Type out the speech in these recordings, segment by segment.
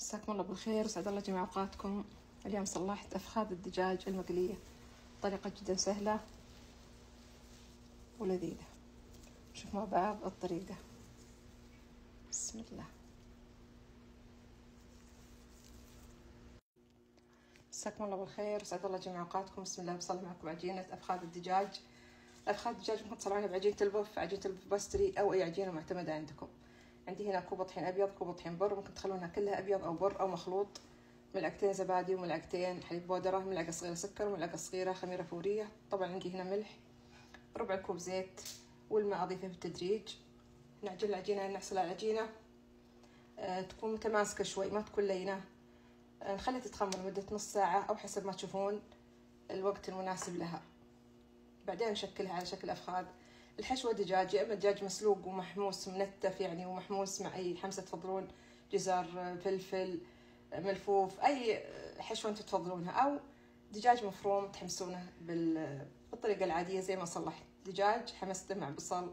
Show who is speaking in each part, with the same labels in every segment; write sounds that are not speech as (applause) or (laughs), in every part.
Speaker 1: مساكم الله بالخير وسعد الله جميع أوقاتكم. اليوم صلحت أفخاذ الدجاج المقلية. طريقة جدا سهلة ولذيذة. نشوف مع بعض الطريقة. بسم الله. مساكم الله بالخير وسعد الله جميع أوقاتكم. بسم الله بصلي معكم عجينه أفخاذ الدجاج. أفخاذ الدجاج ممكن تصنعونها بعجينة البف عجينة البف بستري أو أي عجينة معتمدة عندكم. عندي هنا كوب طحين أبيض كوب طحين بر ممكن تخلونها كلها أبيض أو بر أو مخلوط. ملعقتين زبادي وملعقتين حليب بودرة ملعقة صغيرة سكر وملعقه صغيرة خميرة فورية. طبعا عندي هنا ملح ربع كوب زيت والماء أضيفه بالتدريج نعجن العجينة نعسل العجينة. أه تكون متماسكة شوي ما تكون لينة. أه نخليها تتخمر لمدة نص ساعة أو حسب ما تشوفون الوقت المناسب لها. بعدين نشكلها على شكل أفخاذ. الحشوة دجاج يا إما دجاج مسلوق ومحموس منتف يعني ومحموس مع أي حمسة تفضلون جزر فلفل ملفوف أي حشوة أنتم تفضلونها. أو دجاج مفروم تحمسونه بالطريقة العادية زي ما صلحت. دجاج حمسته مع بصل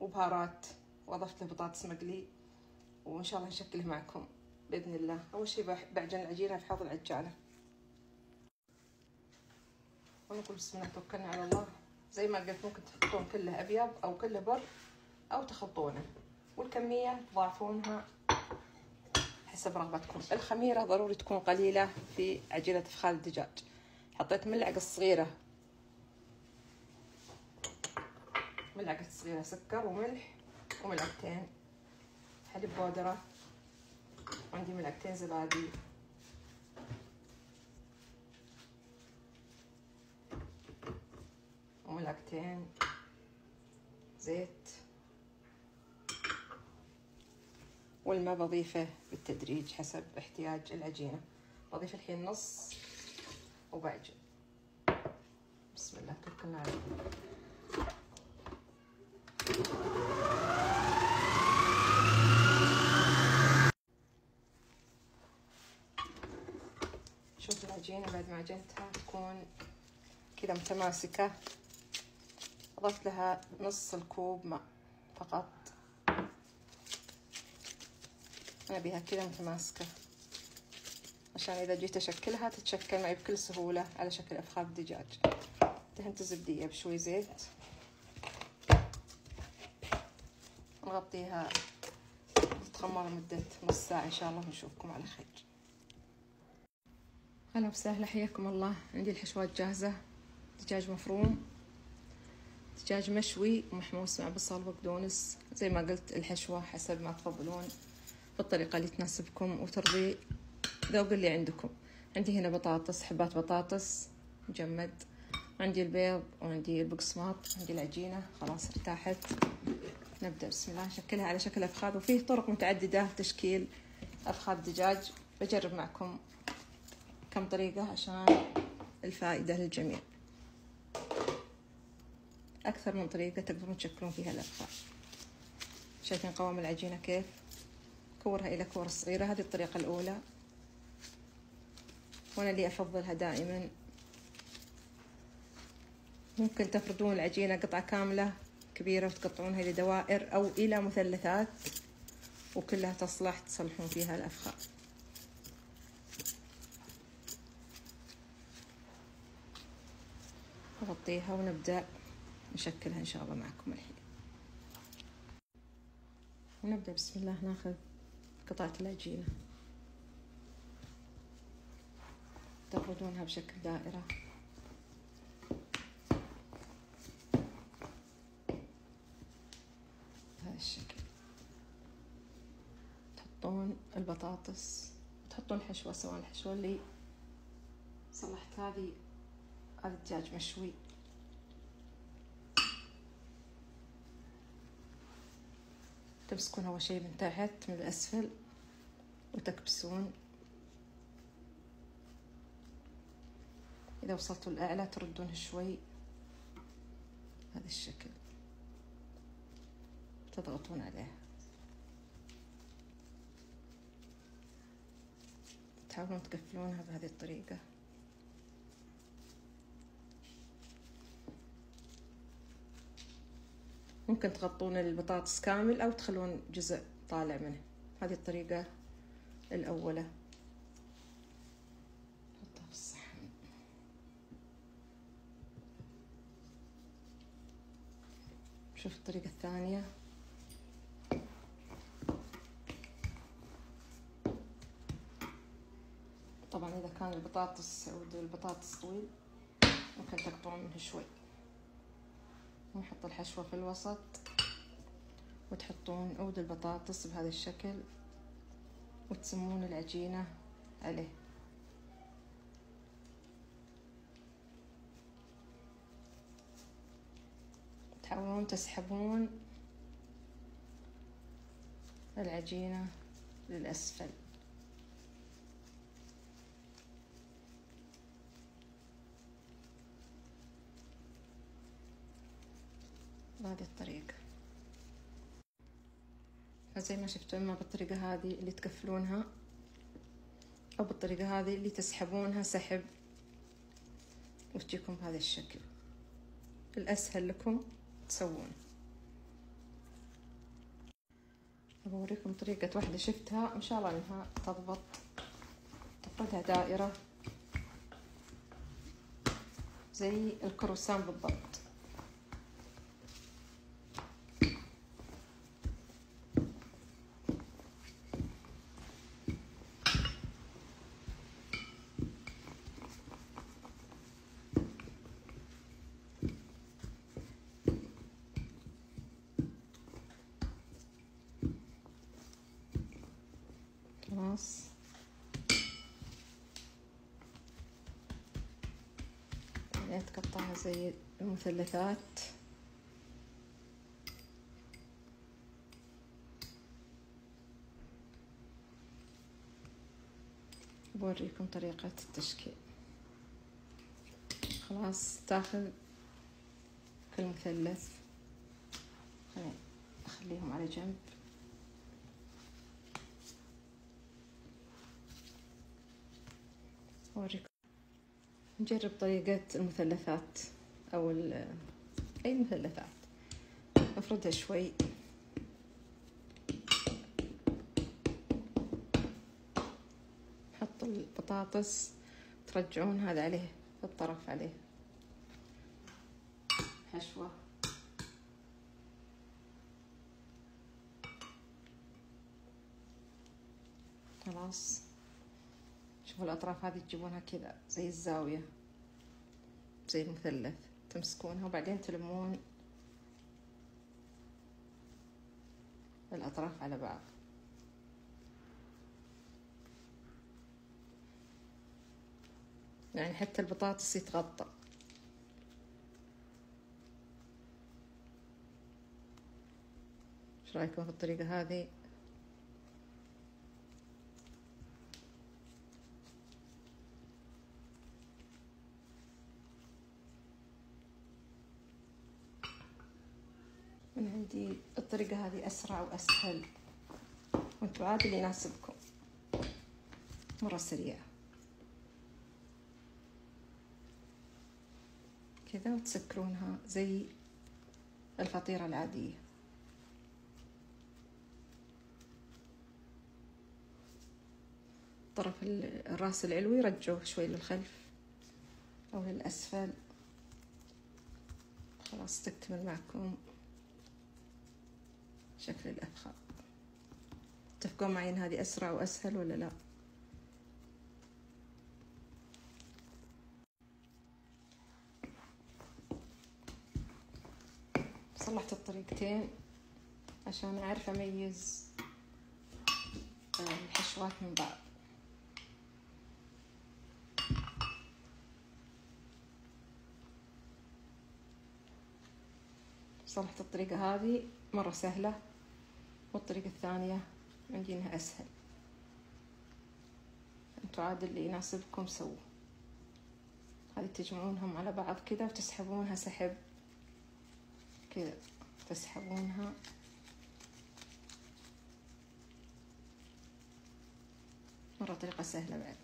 Speaker 1: وبهارات وأضفت له بطاطس مقلي وإن شاء الله نشكله معكم بإذن الله. أول شي بعجن العجينة في حوض العجانة. ونقول بسم الله توكلنا على الله. زي ما قلت ممكن تحطون كله أبيض أو كله بر أو تخلطونه والكمية تضاعفونها حسب رغبتكم. الخميرة ضروري تكون قليلة في عجينة فخال الدجاج. حطيت ملعقة صغيرة ملعقة صغيرة سكر وملح وملعقتين حليب بودرة وعندي ملعقتين زبادي. وملعقتين زيت والماء بضيفه بالتدريج حسب احتياج العجينة بضيف الحين نص وبعجن بسم الله توكلنا على شوف العجينة بعد ما عجنتها تكون كذا متماسكة. أضفت لها نص الكوب ماء فقط. أنا بيها كذا متماسكة عشان إذا جيت أشكلها تتشكل معي بكل سهولة على شكل أفخاذ دجاج. دهنت الزبدية بشوي زيت. نغطيها. تتخمر لمدة نص ساعة إن شاء الله ونشوفكم على خير. هلا وسهلا حياكم الله. عندي الحشوات جاهزة. دجاج مفروم. دجاج مشوي ومحموس مع بصل وبقدونس زي ما قلت الحشوة حسب ما تفضلون بالطريقة اللي تناسبكم وترضي ذوق اللي عندكم. عندي هنا بطاطس حبات بطاطس مجمد. عندي البيض وعندي البقسماط عندي العجينة خلاص ارتاحت. نبدأ بسم الله. نشكلها على شكل أفخاذ وفيه طرق متعددة تشكيل أفخاذ دجاج. بجرب معكم كم طريقة عشان الفائدة للجميع. أكثر من طريقة تقدرون تشكلون فيها الأفخاذ شايفين قوام العجينة كيف؟ كورها إلى كور صغيرة. هذه الطريقة الأولى. وأنا اللي أفضلها دائما. ممكن تفردون العجينة قطعة كاملة كبيرة وتقطعونها إلى دوائر أو إلى مثلثات وكلها تصلح تصلحون فيها الأفخاذ نغطيها ونبدأ. نشكلها إن شاء الله معكم الحين. ونبدأ بسم الله ناخذ قطعة العجينة. تفردونها بشكل دائرة. بهذا الشكل. تحطون البطاطس. تحطون الحشوة سواء الحشوة اللي صلحت هذه هذا الدجاج مشوي. تمسكون أول شي من تحت من الأسفل وتكبسون. إذا وصلتوا الأعلى تردونه شوي. هذا الشكل. تضغطون عليه. تحاولون تقفلونها بهذه الطريقة. ممكن تغطون البطاطس كامل أو تخلون جزء طالع منه. هذه الطريقة الأولى. شوف الطريقة الثانية. طبعا إذا كان البطاطس عود البطاطس طويل ممكن تقطعون منه شوي. ونحط الحشوة في الوسط. وتحطون عود البطاطس بهذا الشكل. وتسمون العجينة عليه. تحاولون تسحبون العجينة للأسفل. بهذه الطريقة فزي ما شفتوا إما بالطريقة هذه اللي تكفلونها أو بالطريقة هذه اللي تسحبونها سحب. وتجيكم بهذا الشكل. الأسهل لكم تسوون. بوريكم طريقة واحدة شفتها إن شاء الله إنها تضبط تفردها دائرة. زي الكروسان بالضبط خلاص بعدين تقطعها زي المثلثات. بوريكم طريقة التشكيل. خلاص تاخذ كل مثلث. خليهم على جنب. أوريكم نجرب طريقة المثلثات أو أي مثلثات. نفردها شوي. نحط البطاطس. ترجعون هذا عليه الطرف عليه. حشوة. خلاص. شوفوا الأطراف هذه تجيبونها كذا زي الزاوية زي المثلث تمسكونها وبعدين تلمون الأطراف على بعض. يعني حتى البطاطس يتغطى. إيش رأيكم في الطريقة هذه؟ من عندي الطريقة هذه أسرع وأسهل. وانتوا عاد اللي يناسبكم مرة سريعة. كذا وتسكرونها زي الفطيرة العادية. طرف الراس العلوي رجعوه شوي للخلف أو للأسفل. خلاص تكتمل معكم. شكل الأفخاذ تتفقون معي إن هذه أسرع وأسهل ولا لا؟ صلحت الطريقتين عشان أعرف أميز الحشوات من بعض. صلحت الطريقة هذه مرة سهلة. والطريقة الثانية عندي إنها أسهل. أنتوا عاد اللي يناسبكم سووا. هذه تجمعونهم على بعض كذا وتسحبونها سحب. كذا تسحبونها. مرة طريقة سهلة بعد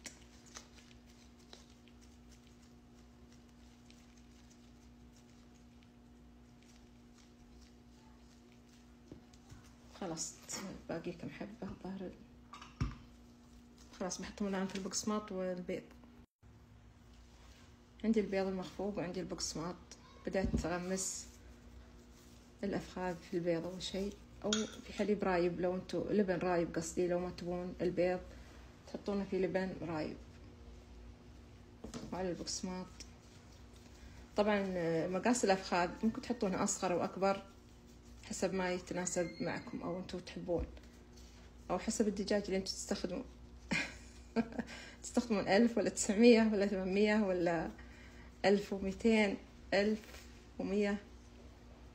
Speaker 1: خلاص باقي كم حبة ظهر خلاص بحطهم الآن في البقسماط والبيض. عندي البيض المخفوق وعندي البقسماط بدأت أغمس الأفخاذ في البيض أول شيء. أو في حليب رايب لو انتو لبن رايب قصدي لو ما تبون البيض تحطونه في لبن رايب. وعلى البقسماط طبعا مقاس الأفخاذ ممكن تحطونها أصغر أو أكبر حسب ما يتناسب معكم أو انتو تحبون. أو حسب الدجاج اللي انتو تستخدمون. (laughs) تستخدمون ألف ولا تسعمية ولا ثمانمية ولا ألف وميتين ألف ومية.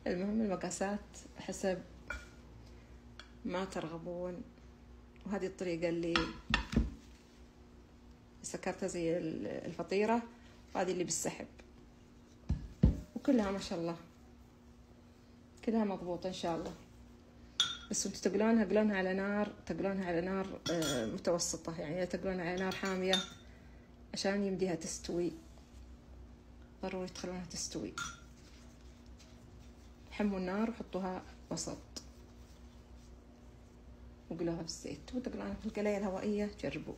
Speaker 1: المهم المقاسات حسب ما ترغبون. وهذه الطريقة اللي سكرتها زي الفطيرة وهذه اللي بالسحب. وكلها ما شاء الله. كلها مضبوطة إن شاء الله. بس أنتوا تقلونها قلونها على نار تقلونها على نار آه، متوسطة. يعني تقلونها على نار حامية عشان يمديها تستوي. ضروري تخلونها تستوي. حموا النار وحطوها وسط. وقلوها في الزيت وتقلونها في القلاية الهوائية جربوا.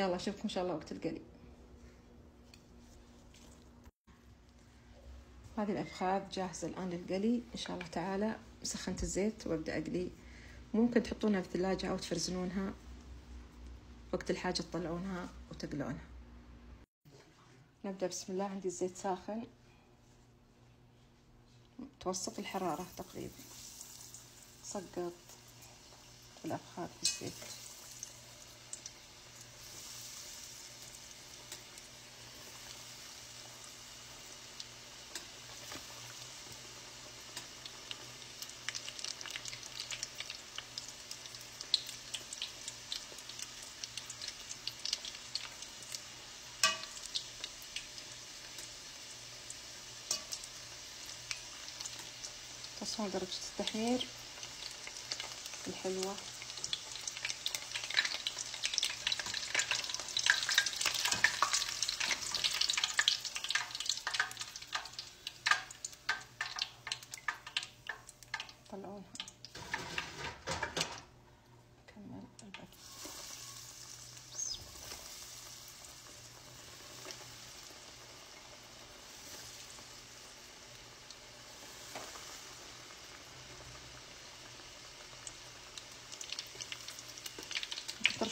Speaker 1: يلا أشوفكم إن شاء الله وقت القلي هذه الافخاذ جاهزة الآن للقلي. إن شاء الله تعالى سخنت الزيت وأبدأ أقلي. ممكن تحطونها في الثلاجة أو تفرزنونها. وقت الحاجة تطلعونها وتقلونها نبدأ بسم الله. عندي الزيت ساخن. متوسط الحرارة تقريبا. سقط الافخاذ في الزيت. تصون درجة التحمير الحلوة.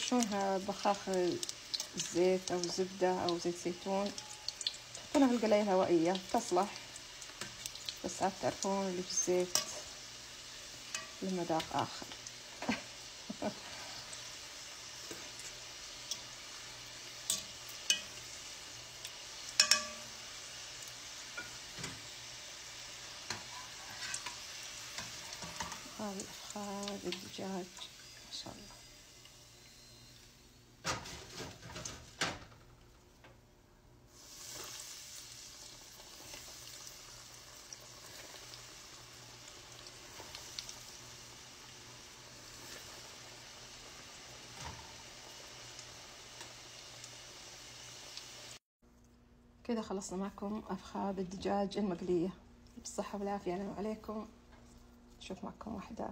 Speaker 1: ترشونها بخاخ الزيت أو زبدة أو زيت زيتون؟ تحطونها في القلاية الهوائية تصلح. بس عاد تعرفون اللي في الزيت لمذاق آخر. (laughs) هذه أفخاذ الدجاج ما شاء الله. كذا خلصنا معكم أفخاذ الدجاج المقلية. بالصحة والعافية. عليكم. نشوف معكم واحدة.